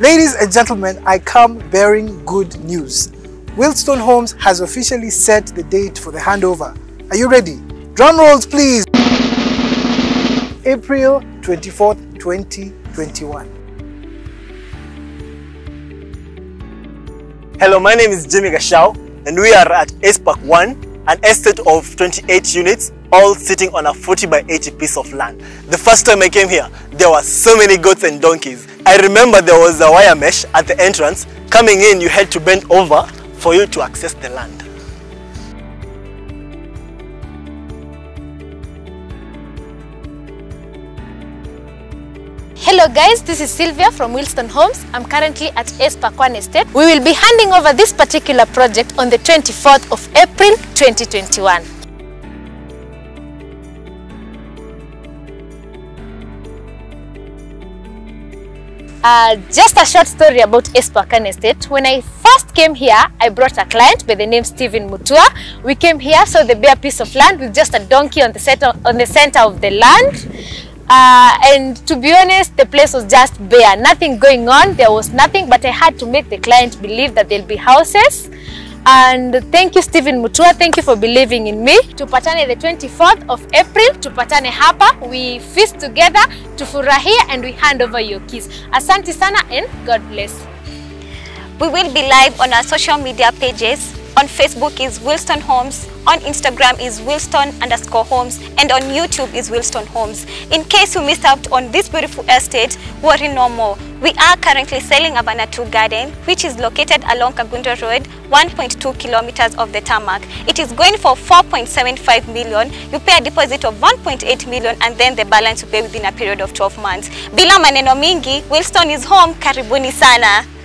Ladies and gentlemen, I come bearing good news. Willstone Homes has officially set the date for the handover. Are you ready? Drum rolls, please. April 24th, 2021. Hello, my name is Jimmy Gashao and we are at Ace Park 1, an estate of 28 units, all sitting on a 40 by 80 piece of land. The first time I came here, there were so many goats and donkeys. I remember there was a wire mesh at the entrance. Coming in, you had to bend over for you to access the land. Hello guys, this is Sylvia from Willstone Homes. I'm currently at Park Estate. We will be handing over this particular project on the 24th of April 2021. Uh, just a short story about Espakan Estate. When I first came here, I brought a client by the name Stephen Mutua. We came here, saw the bare piece of land with just a donkey on the center, on the center of the land. Uh, and to be honest, the place was just bare, nothing going on. There was nothing, but I had to make the client believe that there'll be houses. And thank you Stephen Mutua, thank you for believing in me. Tupatane the 24th of April, tupatane hapa, we feast together, tufurahia and we hand over your keys. Asante sana and God bless. We will be live on our social media pages. On Facebook is Willstone Homes, on Instagram is Willstone underscore Homes, and on YouTube is Willstone Homes. In case you missed out on this beautiful estate, worry no more. We are currently selling Avana II Garden, which is located along Kangundo Road, 1.2 kilometers of the tarmac. It is going for 4.75 million. You pay a deposit of 1.8 million and then the balance you pay within a period of 12 months. Bila maneno mingi, Willstone is home. Karibuni sana.